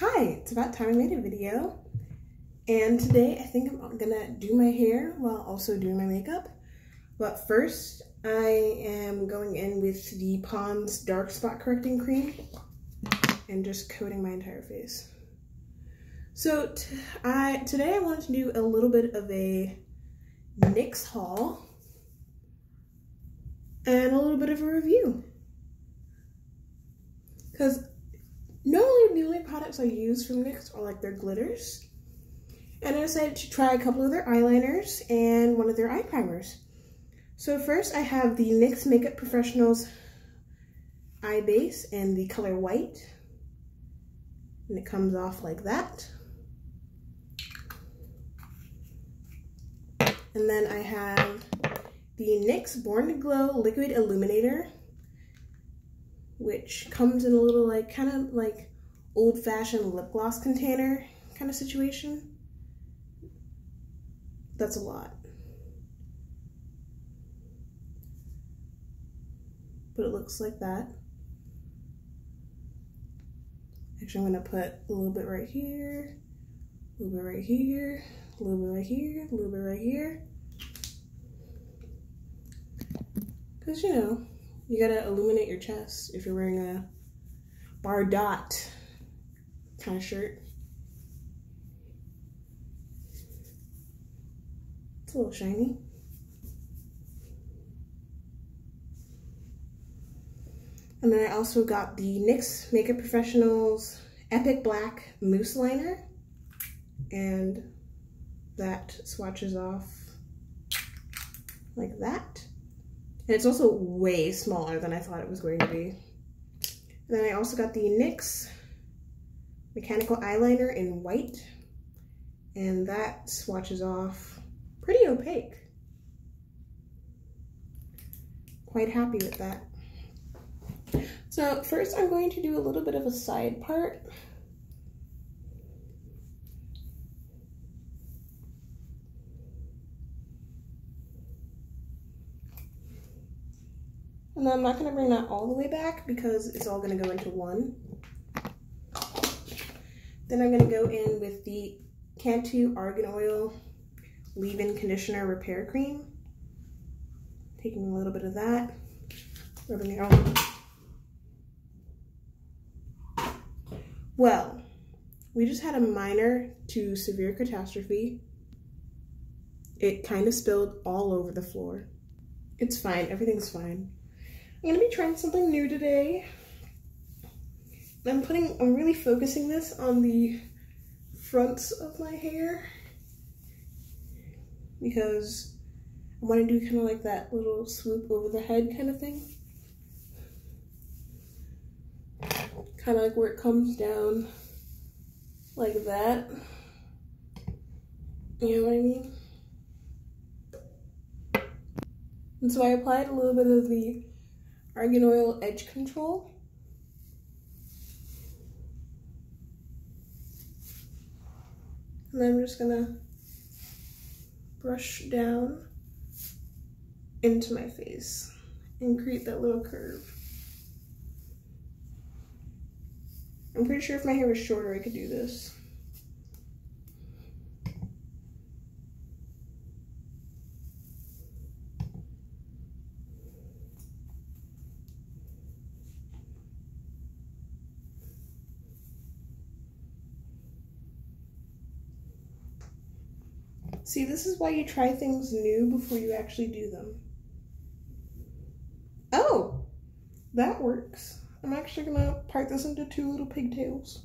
Hi, it's about time I made a video. And today I think I'm gonna do my hair while also doing my makeup. But first, I am going in with the Pond's Dark Spot Correcting Cream and just coating my entire face. So I today I wanted to do a little bit of a NYX haul and a little bit of a review. Because normally the only products I use from NYX are like their glitters. And I decided to try a couple of their eyeliners and one of their eye primers. So first I have the NYX Makeup Professionals eye base in the color white. And it comes off like that. And then I have the NYX Born to Glow Liquid Illuminator, which comes in a little like kind of like old fashioned lip gloss container kind of situation. That's a lot. But it looks like that. Actually, I'm gonna put a little bit right here, a little bit right here, a little bit right here, a little bit right here. Because, you know, you gotta illuminate your chest if you're wearing a Bardot kind of shirt. It's a little shiny. And then I also got the NYX Makeup Professionals Epic Black Mousse Liner. And that swatches off like that. And it's also way smaller than I thought it was going to be. And then I also got the NYX Mechanical Eyeliner in white. And that swatches off pretty opaque. Quite happy with that. So first I'm going to do a little bit of a side part. And then I'm not gonna bring that all the way back because it's all gonna go into one. Then I'm gonna go in with the Cantu Argan Oil Leave-In Conditioner Repair Cream. Taking a little bit of that, rubbing it on. Well, we just had a minor to severe catastrophe. It kind of spilled all over the floor. It's fine, everything's fine. I'm gonna be trying something new today. I'm putting, I'm really focusing this on the fronts of my hair because I want to do kind of like that little swoop over the head kind of thing. Kind of like where it comes down like that. You know what I mean? And so I applied a little bit of the Argan Oil Edge Control. And then I'm just gonna brush down into my face and create that little curve. I'm pretty sure if my hair was shorter, I could do this. See, this is why you try things new before you actually do them. Oh, that works. I'm actually gonna part this into two little pigtails.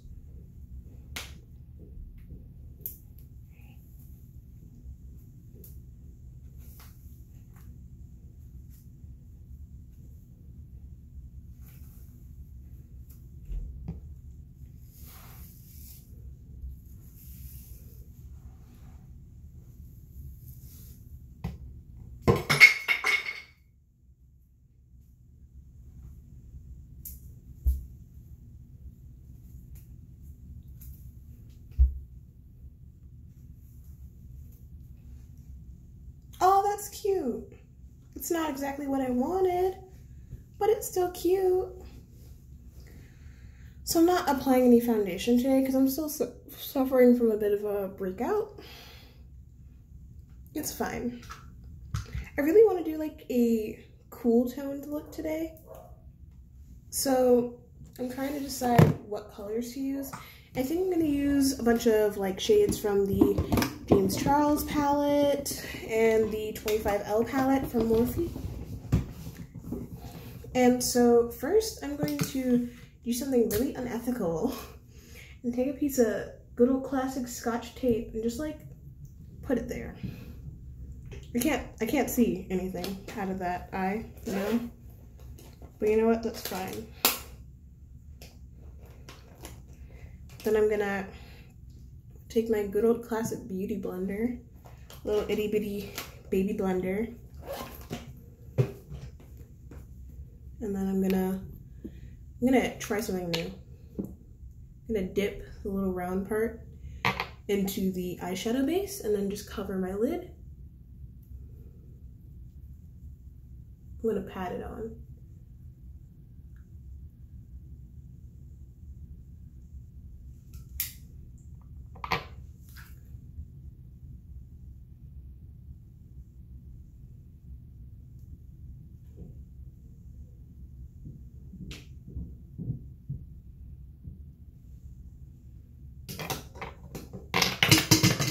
That's cute. It's not exactly what I wanted, but it's still cute. So I'm not applying any foundation today because I'm still su suffering from a bit of a breakout. It's fine. I really want to do like a cool toned look today. So I'm trying to decide what colors to use. I think I'm going to use a bunch of like shades from the James Charles palette and the 25L palette from Morphe. And so first I'm going to do something really unethical and take a piece of good old classic scotch tape and just like put it there. I can't I can't see anything out of that eye, you know? But you know what? That's fine. Then I'm gonna take my good old classic beauty blender, little itty bitty baby blender. And then I'm gonna I'm gonna try something new. I'm gonna dip the little round part into the eyeshadow base and then just cover my lid. I'm gonna pat it on.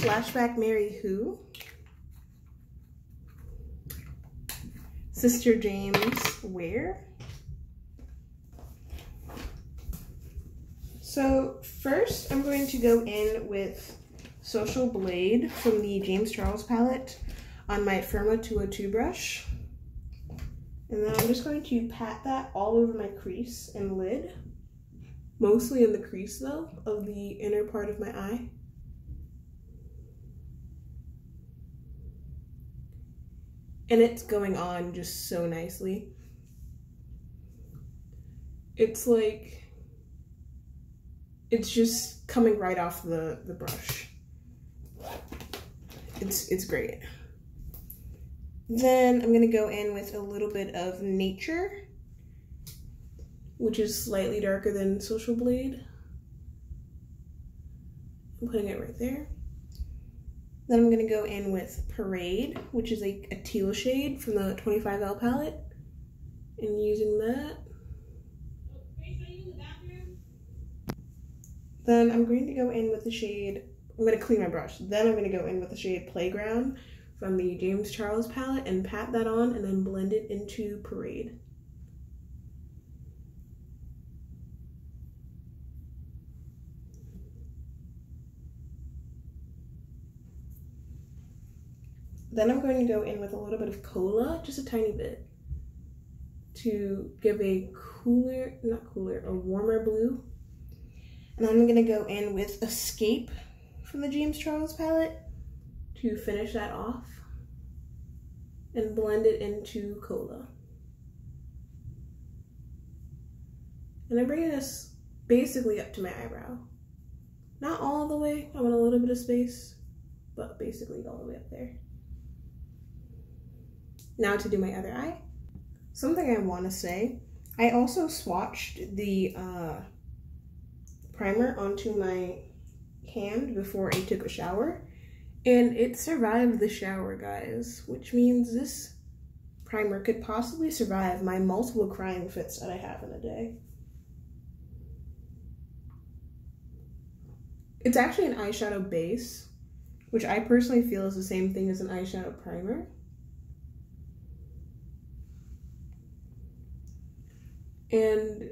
Flashback Mary Who? Sister James Where? So first I'm going to go in with Social Blade from the James Charles palette on my Firma 202 brush. And then I'm just going to pat that all over my crease and lid. Mostly in the crease though, of the inner part of my eye. And it's going on just so nicely. It's like it's just coming right off the the brush. It's it's great. Then I'm gonna go in with a little bit of Nature, which is slightly darker than Social Blade. I'm putting it right there. Then I'm going to go in with Parade, which is a, a teal shade from the 25L palette. And using that. Then I'm going to go in with the shade, I'm going to clean my brush. Then I'm going to go in with the shade Playground from the James Charles palette and pat that on and then blend it into Parade. Then I'm going to go in with a little bit of cola, just a tiny bit, to give a cooler, not cooler, a warmer blue. And I'm gonna go in with Escape from the James Charles palette to finish that off and blend it into cola. And I'm bringing this basically up to my eyebrow. Not all the way, I want a little bit of space, but basically all the way up there. Now to do my other eye. Something I want to say, I also swatched the uh, primer onto my hand before I took a shower. And it survived the shower, guys, which means this primer could possibly survive my multiple crying fits that I have in a day. It's actually an eyeshadow base, which I personally feel is the same thing as an eyeshadow primer. And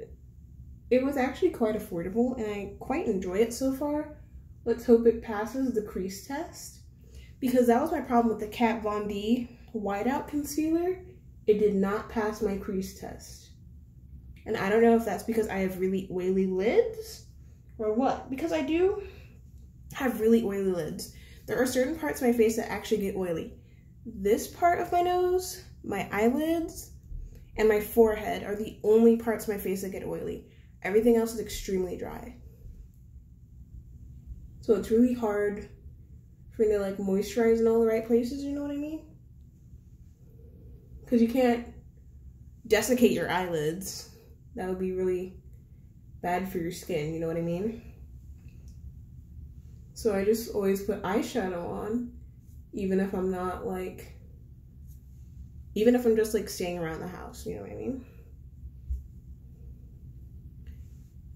it was actually quite affordable and I quite enjoy it so far. Let's hope it passes the crease test because that was my problem with the Kat Von D whiteout concealer. It did not pass my crease test. And I don't know if that's because I have really oily lids or what, because I do have really oily lids. There are certain parts of my face that actually get oily. This part of my nose, my eyelids, and my forehead are the only parts of my face that get oily. Everything else is extremely dry. So it's really hard for me to like moisturize in all the right places, you know what I mean? Because you can't desiccate your eyelids. That would be really bad for your skin, you know what I mean? So I just always put eyeshadow on, even if I'm not like, even if I'm just like staying around the house, you know what I mean?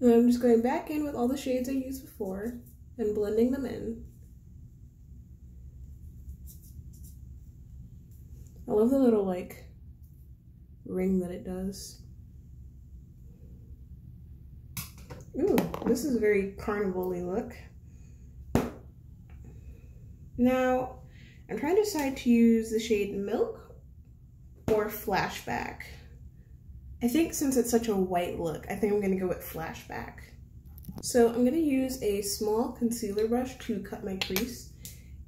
And I'm just going back in with all the shades I used before and blending them in. I love the little like ring that it does. Ooh, this is a very carnival-y look. Now, I'm trying to decide to use the shade Milk or Flashback. I think since it's such a white look, I think I'm gonna go with Flashback. So I'm gonna use a small concealer brush to cut my crease,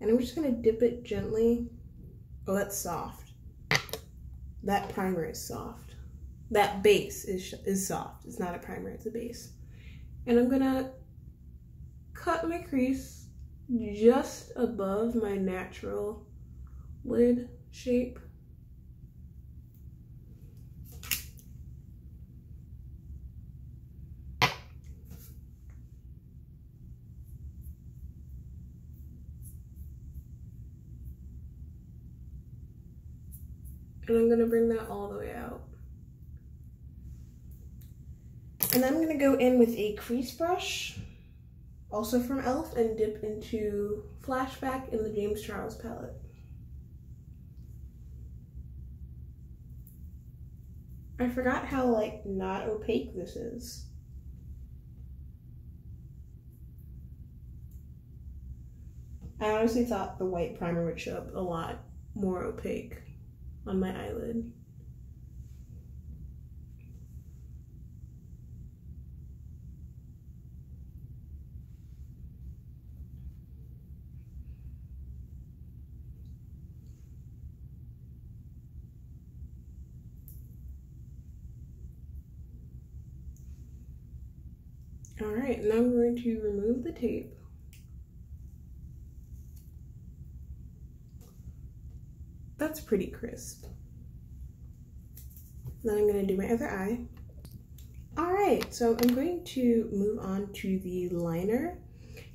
and I'm just gonna dip it gently. Oh, that's soft. That primer is soft. That base is, is soft. It's not a primer, it's a base. And I'm gonna cut my crease just above my natural lid shape. And I'm gonna bring that all the way out. And I'm gonna go in with a crease brush, also from e.l.f. and dip into Flashback in the James Charles palette. I forgot how like not opaque this is. I honestly thought the white primer would show up a lot more opaque on my eyelid. All right, now I'm going to remove the tape. That's pretty crisp. Then I'm gonna do my other eye. All right, so I'm going to move on to the liner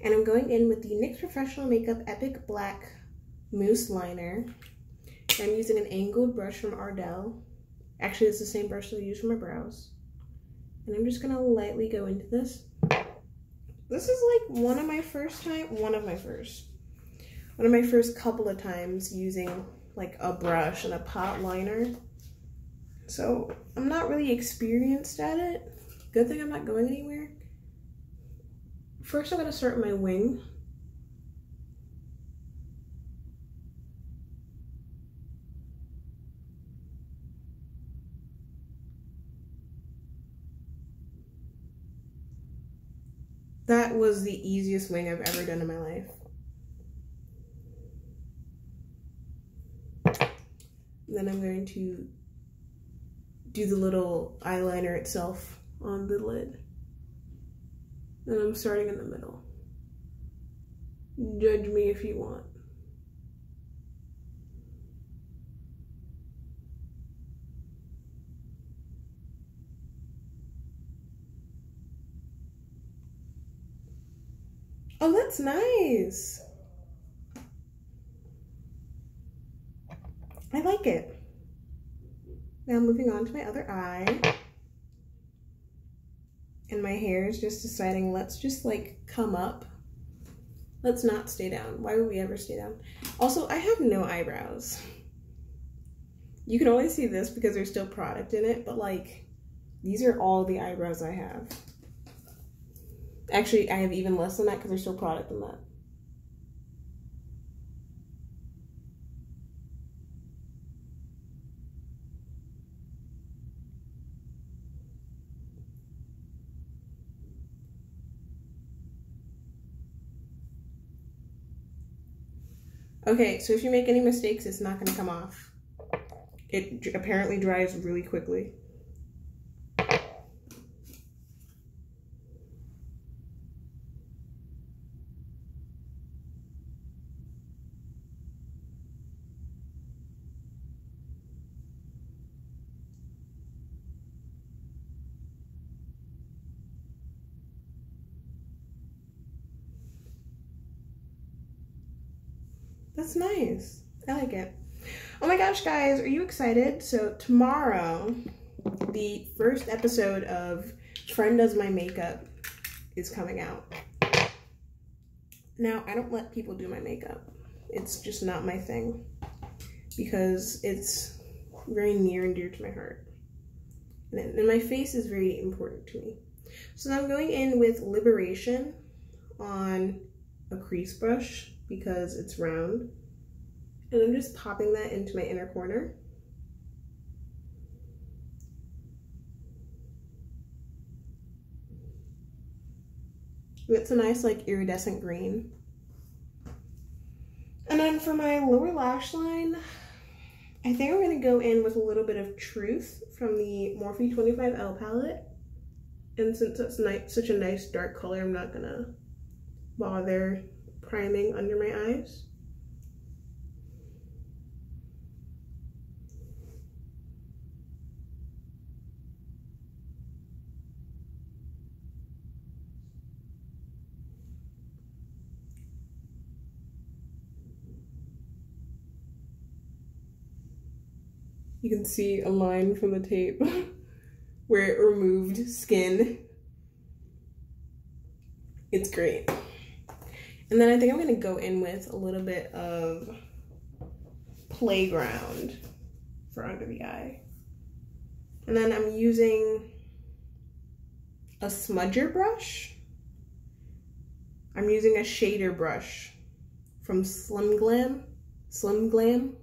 and I'm going in with the NYX Professional Makeup Epic Black Mousse Liner. I'm using an angled brush from Ardell. Actually, it's the same brush that I use for my brows. And I'm just gonna lightly go into this. This is like one of my first time, one of my first, one of my first couple of times using like a brush and a pot liner. So I'm not really experienced at it. Good thing I'm not going anywhere. First I'm gonna start my wing. That was the easiest wing I've ever done in my life. Then I'm going to do the little eyeliner itself on the lid. And I'm starting in the middle. Judge me if you want. Oh, that's nice. I like it. Now moving on to my other eye. And my hair is just deciding, let's just like come up. Let's not stay down. Why would we ever stay down? Also, I have no eyebrows. You can only see this because there's still product in it, but like, these are all the eyebrows I have. Actually, I have even less than that because there's still product in that. Okay, so if you make any mistakes, it's not going to come off. It apparently dries really quickly. That's nice. I like it. Oh my gosh, guys, are you excited? So tomorrow, the first episode of Friend Does My Makeup is coming out. Now, I don't let people do my makeup. It's just not my thing because it's very near and dear to my heart. And my face is very important to me. So I'm going in with Liberation on a crease brush because it's round. And I'm just popping that into my inner corner. It's a nice like iridescent green. And then for my lower lash line, I think I'm to go in with a little bit of Truth from the Morphe 25L palette. And since it's nice, such a nice dark color, I'm not to bother priming under my eyes. You can see a line from the tape where it removed skin. It's great. And then I think I'm gonna go in with a little bit of playground for under the eye. And then I'm using a smudger brush. I'm using a shader brush from Slim Glam. Slim Glam.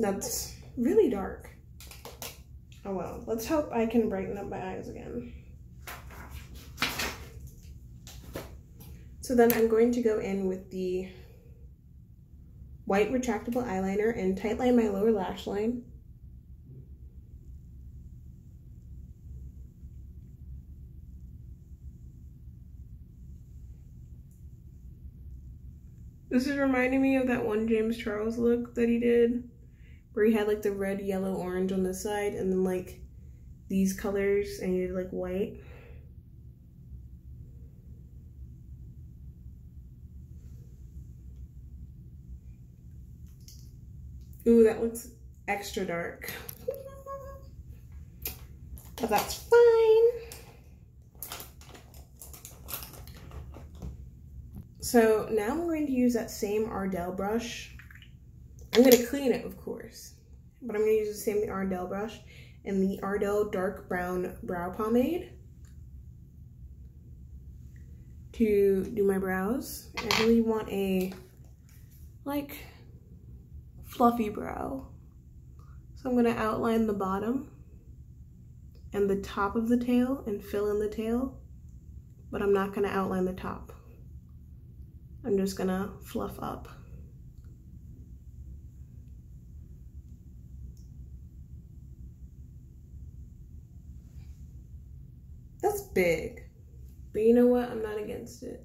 That's really dark. Oh well, let's hope I can brighten up my eyes again. So then I'm going to go in with the white retractable eyeliner and tightline my lower lash line. This is reminding me of that one James Charles look that he did where he had like the red, yellow, orange on the side, and then like these colors, and you did like white. Ooh, that looks extra dark. but that's fine. So now I'm going to use that same Ardell brush I'm gonna clean it, of course, but I'm gonna use the same Ardell brush and the Ardell Dark Brown Brow Pomade to do my brows. I really want a, like, fluffy brow. So I'm gonna outline the bottom and the top of the tail and fill in the tail, but I'm not gonna outline the top. I'm just gonna fluff up. That's big. But you know what? I'm not against it.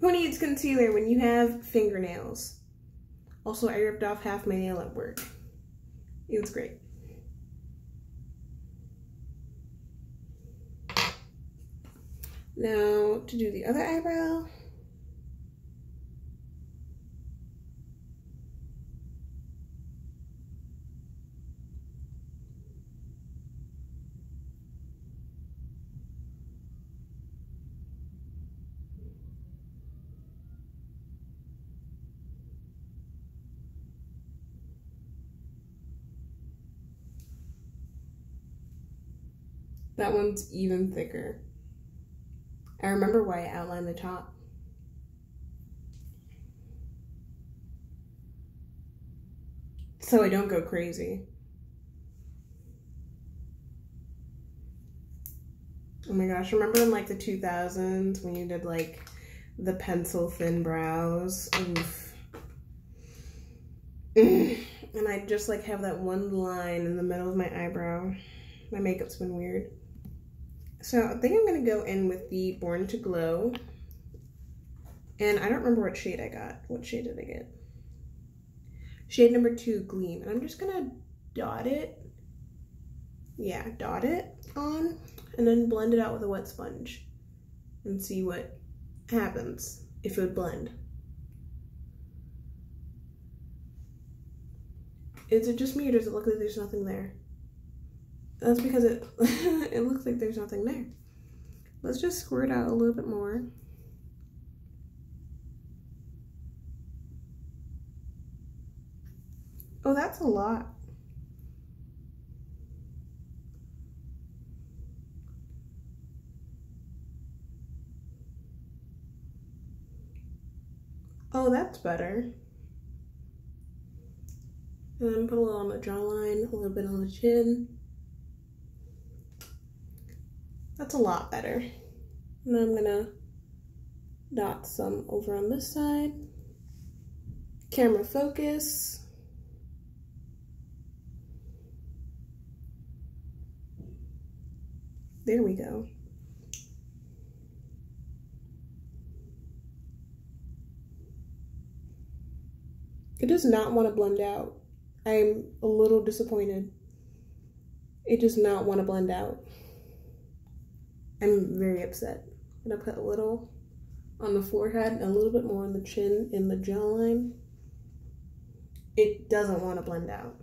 Who needs concealer when you have fingernails? Also, I ripped off half my nail at work. It was great. Now, to do the other eyebrow, That one's even thicker. I remember why I outlined the top. So I don't go crazy. Oh my gosh, remember in like the 2000s when you did like the pencil thin brows? Oof. and I just like have that one line in the middle of my eyebrow. My makeup's been weird. So I think I'm going to go in with the Born to Glow. And I don't remember what shade I got. What shade did I get? Shade number two, Gleam. And I'm just going to dot it. Yeah, dot it on. And then blend it out with a wet sponge. And see what happens if it would blend. Is it just me or does it look like there's nothing there? That's because it it looks like there's nothing there. Let's just squirt out a little bit more. Oh, that's a lot. Oh, that's better. And then put a little on the jawline, a little bit on the chin. That's a lot better. And I'm gonna dot some over on this side. Camera focus. There we go. It does not want to blend out. I'm a little disappointed. It does not want to blend out. I'm very upset. I'm gonna put a little on the forehead and a little bit more on the chin in the jawline. It doesn't want to blend out.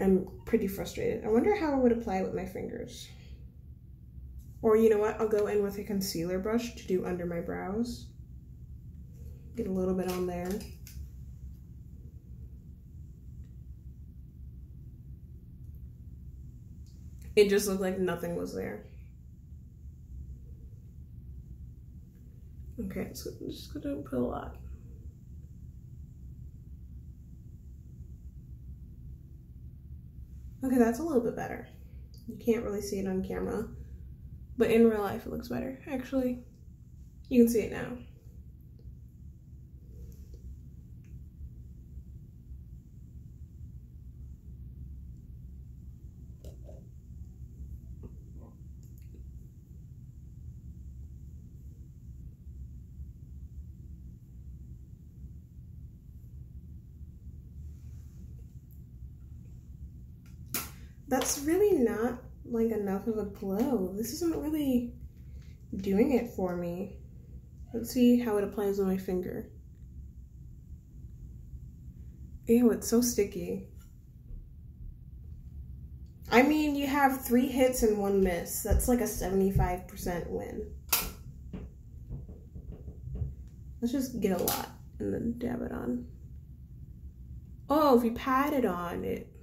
I'm pretty frustrated. I wonder how I would apply it with my fingers. Or you know what, I'll go in with a concealer brush to do under my brows. Get a little bit on there. It just looked like nothing was there. Okay, so I'm just gonna put a lot. Okay, that's a little bit better. You can't really see it on camera, but in real life it looks better. Actually, you can see it now. That's really not like enough of a glow. This isn't really doing it for me. Let's see how it applies on my finger. Ew, it's so sticky. I mean, you have three hits and one miss. That's like a 75% win. Let's just get a lot and then dab it on. Oh, if you pat it on, it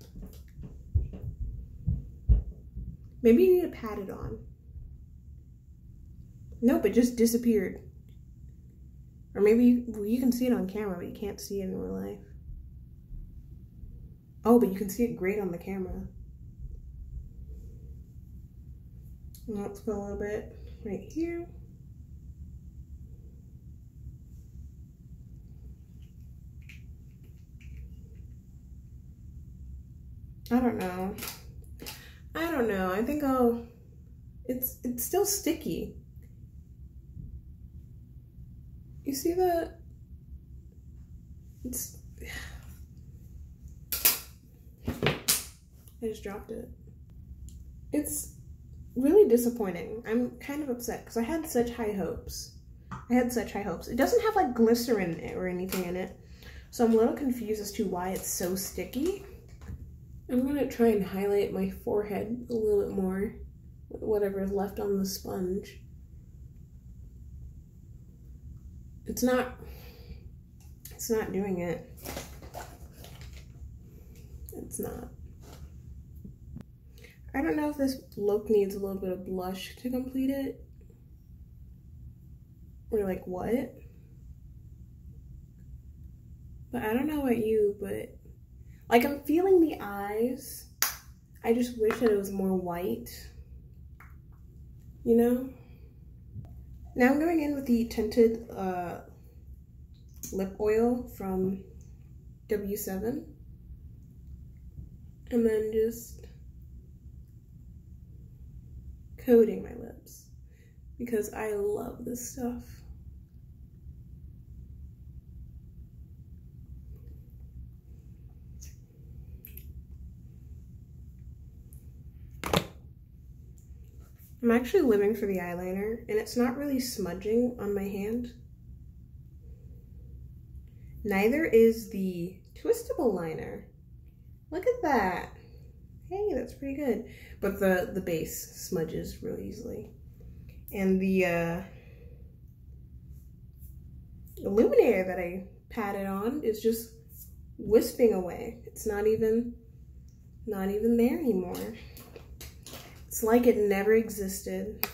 Maybe you need to pat it on. Nope, it just disappeared. Or maybe you, you can see it on camera, but you can't see it in real life. Oh, but you can see it great on the camera. Let's go a little bit right here. I don't know. I don't know. I think I'll. It's it's still sticky. You see that? It's. I just dropped it. It's really disappointing. I'm kind of upset because I had such high hopes. I had such high hopes. It doesn't have like glycerin or anything in it. So I'm a little confused as to why it's so sticky. I'm gonna try and highlight my forehead a little bit more with whatever is left on the sponge. It's not, it's not doing it. It's not. I don't know if this look needs a little bit of blush to complete it. Or like what? But I don't know about you, but like I'm feeling the eyes. I just wish that it was more white. You know? Now I'm going in with the tinted uh, lip oil from W7. And then just coating my lips because I love this stuff. I'm actually living for the eyeliner and it's not really smudging on my hand. Neither is the twistable liner. Look at that. Hey, that's pretty good. But the, the base smudges real easily. And the uh, illuminator that I patted on is just wisping away. It's not even, not even there anymore. It's like it never existed.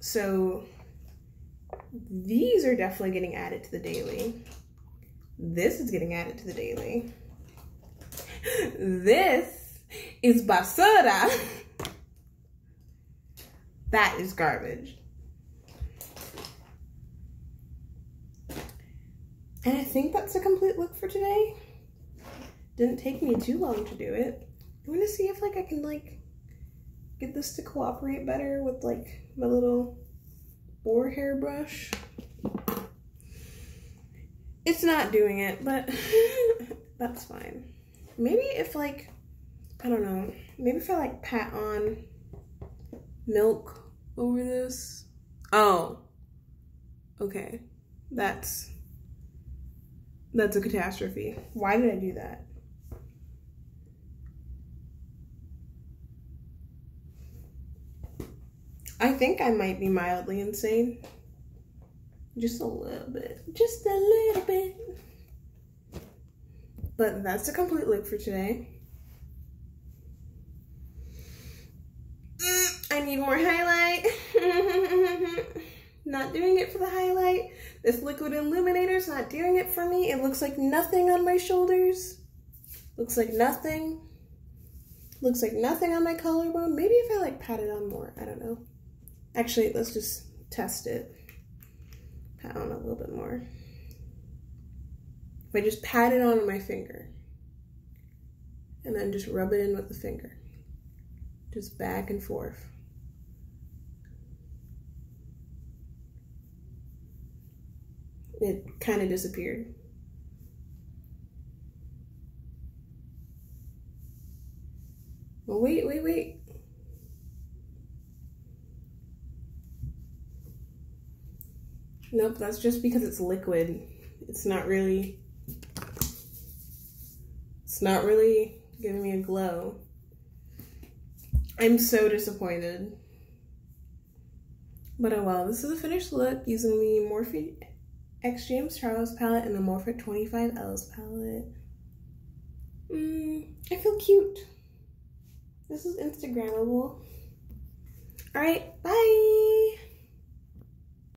So these are definitely getting added to the daily. This is getting added to the daily. This is basura. That is garbage. And I think that's a complete look for today. Didn't take me too long to do it. I'm gonna see if like I can like get this to cooperate better with like my little boar hair brush. It's not doing it, but that's fine. Maybe if like, I don't know, maybe if I like pat on milk over this. Oh, okay. That's, that's a catastrophe. Why did I do that? I think I might be mildly insane. Just a little bit. Just a little bit. But that's a complete look for today. Mm, I need more highlight. not doing it for the highlight. This liquid illuminator is not doing it for me. It looks like nothing on my shoulders. Looks like nothing. Looks like nothing on my collarbone. Maybe if I like pat it on more. I don't know. Actually, let's just test it. Pat on a little bit more. If I just pat it on my finger and then just rub it in with the finger, just back and forth. It kind of disappeared. Well, wait, wait, wait. Nope, that's just because it's liquid. It's not really, it's not really giving me a glow. I'm so disappointed. But oh well, this is a finished look using the Morphe X James Charles palette and the Morphe 25Ls palette. Mm, I feel cute. This is Instagrammable. All right, bye.